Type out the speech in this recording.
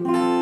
Música